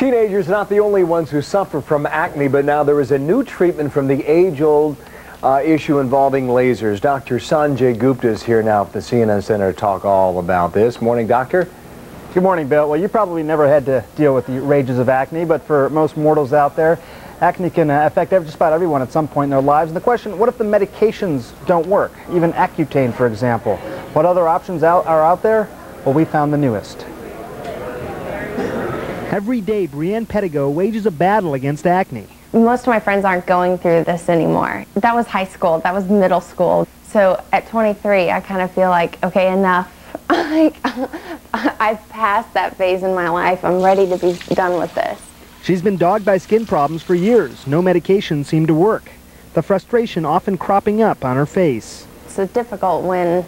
Teenagers are not the only ones who suffer from acne, but now there is a new treatment from the age-old uh, issue involving lasers. Dr. Sanjay Gupta is here now at the CNN Center to talk all about this. Morning, doctor. Good morning, Bill. Well, you probably never had to deal with the rages of acne, but for most mortals out there, acne can uh, affect just about everyone at some point in their lives. And the question, what if the medications don't work? Even Accutane, for example. What other options out, are out there? Well, we found the newest. Every day, Brienne Pettigo wages a battle against acne. Most of my friends aren't going through this anymore. That was high school, that was middle school. So at 23, I kind of feel like, okay, enough. like, I've passed that phase in my life. I'm ready to be done with this. She's been dogged by skin problems for years. No medication seemed to work. The frustration often cropping up on her face. It's so difficult when,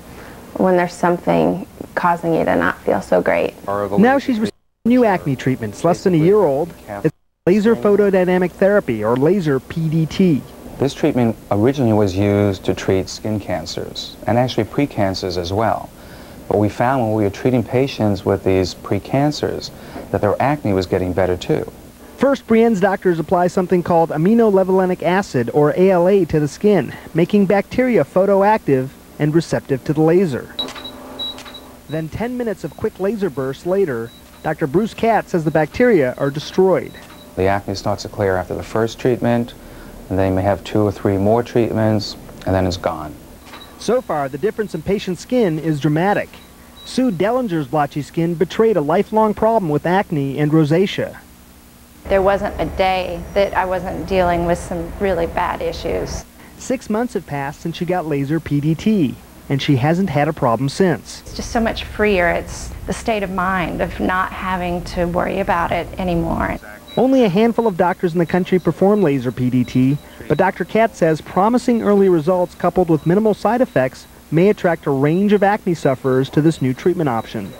when there's something causing you to not feel so great. Now she's New acne treatments, less than a year old. It's laser photodynamic therapy, or laser PDT. This treatment originally was used to treat skin cancers, and actually precancers as well. But we found when we were treating patients with these precancers that their acne was getting better too. First, Brienne's doctors apply something called aminolevulinic acid, or ALA, to the skin, making bacteria photoactive and receptive to the laser. Then 10 minutes of quick laser bursts later, Dr. Bruce Katz says the bacteria are destroyed. The acne starts to clear after the first treatment, and then you may have two or three more treatments, and then it's gone. So far, the difference in patient's skin is dramatic. Sue Dellinger's blotchy skin betrayed a lifelong problem with acne and rosacea. There wasn't a day that I wasn't dealing with some really bad issues. Six months have passed since she got laser PDT and she hasn't had a problem since. It's just so much freer. It's the state of mind of not having to worry about it anymore. Only a handful of doctors in the country perform laser PDT, but Dr. Katz says promising early results coupled with minimal side effects may attract a range of acne sufferers to this new treatment option.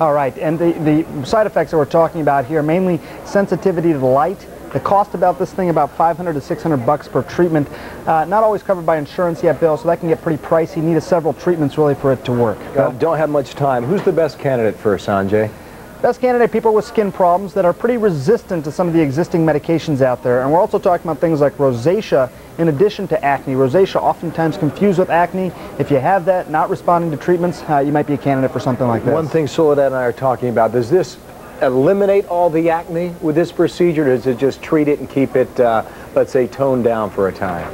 All right, and the, the side effects that we're talking about here, mainly sensitivity to the light, the cost about this thing about 500 to 600 bucks per treatment. Uh, not always covered by insurance yet, Bill, so that can get pretty pricey. You need several treatments really for it to work. Uh, don't have much time. Who's the best candidate for Sanjay? Best candidate, people with skin problems that are pretty resistant to some of the existing medications out there. And we're also talking about things like rosacea in addition to acne. Rosacea oftentimes confused with acne. If you have that, not responding to treatments, uh, you might be a candidate for something like this. One thing Soledad and I are talking about, does this eliminate all the acne with this procedure, or does it just treat it and keep it, uh, let's say, toned down for a time?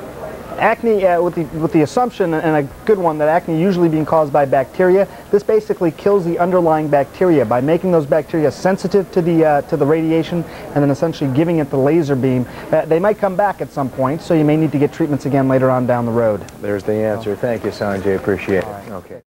Acne, uh, with, the, with the assumption, and a good one, that acne usually being caused by bacteria, this basically kills the underlying bacteria by making those bacteria sensitive to the, uh, to the radiation and then essentially giving it the laser beam. Uh, they might come back at some point, so you may need to get treatments again later on down the road. There's the answer. Thank you, Sanjay. Appreciate it. Okay.